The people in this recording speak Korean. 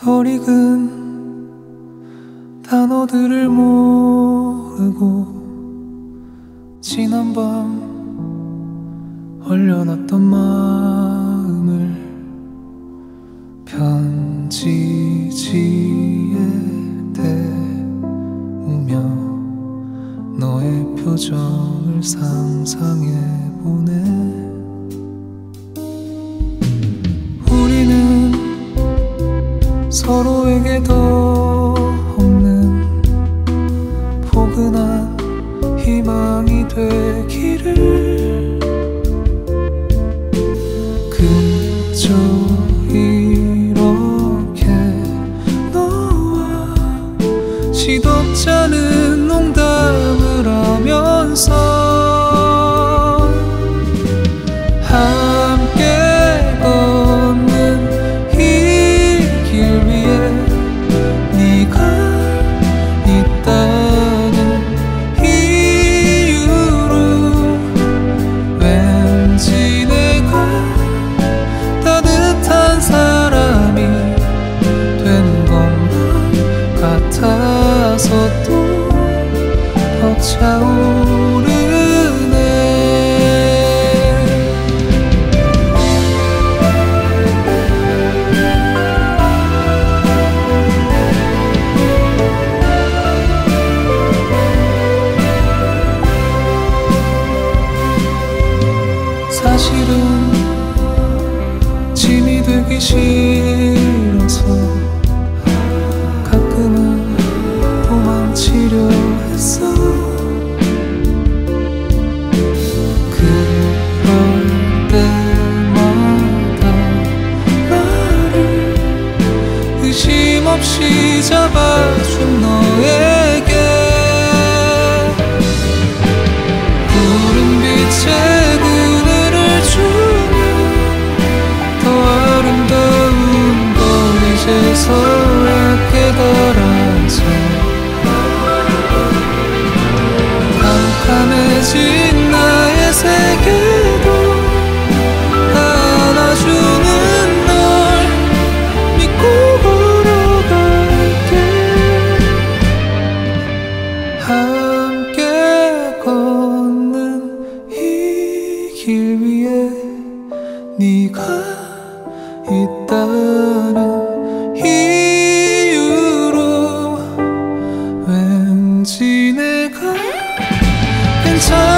덜 익은 단어들을 모르고 지난 밤 얼려놨던 마음을 편지지에 대우며 너의 표정을 상상해보네 희망이 되기를. 그저 이렇게 너와 시덥잖은 농담을 하면서 사실은 짐이 되기 싫어서 가끔은 도망치려 했어. 그럴 때마다 나를 의심 없이 잡아준 너에 서서야 깨달아서 깜깜해진 나의 세계도 안아주는 널 믿고 걸어갈게. 함께 걷는 이 길 위에 네가 있다는 time.